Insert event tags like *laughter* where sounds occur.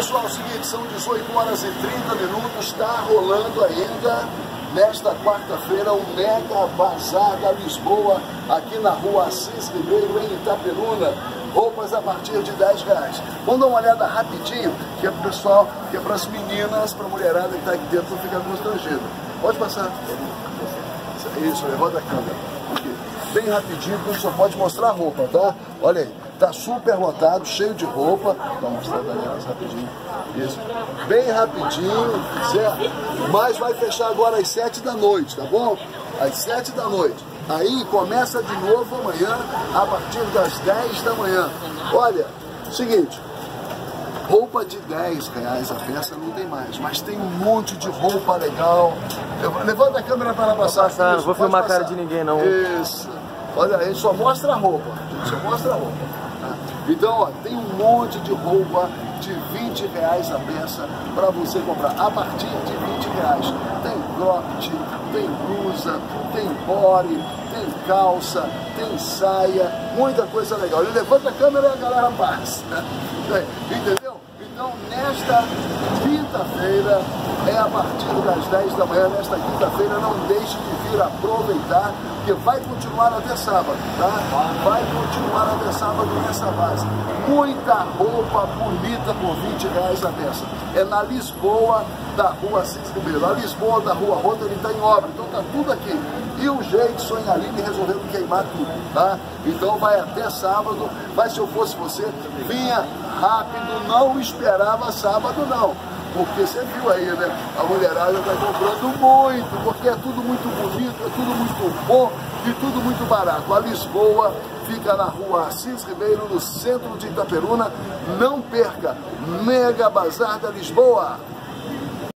pessoal, é o seguinte, são 18 horas e 30 minutos, está rolando ainda nesta quarta-feira o Mega Bazar da Lisboa, aqui na rua Assis Ribeiro, em Itaperuna. Roupas a partir de 10 reais. Vamos dar uma olhada rapidinho, que é pro pessoal, que é para as meninas, para a mulherada que está aqui dentro não ficar constrangida. Pode passar. Isso, levanta a câmera. Bem rapidinho, porque só pode mostrar a roupa, tá? Olha aí. Tá super lotado, cheio de roupa. Vamos mostrar elas rapidinho. Isso. Bem rapidinho, certo? Mas vai fechar agora às 7 da noite, tá bom? Às 7 da noite. Aí começa de novo amanhã, a partir das 10 da manhã. Olha, seguinte, roupa de 10 reais a peça não tem mais, mas tem um monte de roupa legal. Levanta a câmera para passar. Passar, não vou filmar a cara de ninguém não. Isso. Olha aí, só mostra a roupa. Só mostra a roupa. Então, ó, tem um monte de roupa de 20 reais a peça para você comprar. A partir de 20 reais. Tem cropped, tem blusa, tem body, tem calça, tem saia, muita coisa legal. Ele levanta a câmera e a galera passa. *laughs* Entendeu? Então, nesta quinta-feira, é a partir das 10 da manhã, nesta quinta-feira, não deixe de vir aproveitar, que vai continuar até sábado, tá? Vai continuar até sábado nessa base. Muita roupa bonita por 20 reais a peça. É na Lisboa da rua Assis Ribeiro. A Lisboa da rua Rota, ele está em obra, então tá tudo aqui. E o jeito, Sonha Aline resolveu queimar tudo, tá? Então vai até sábado, mas se eu fosse você, vinha rápido, não esperava sábado não porque você viu aí, né? A mulherada está comprando muito, porque é tudo muito bonito, é tudo muito bom e tudo muito barato. A Lisboa fica na rua Assis Ribeiro, no centro de Itaperuna. Não perca, Mega Bazar da Lisboa.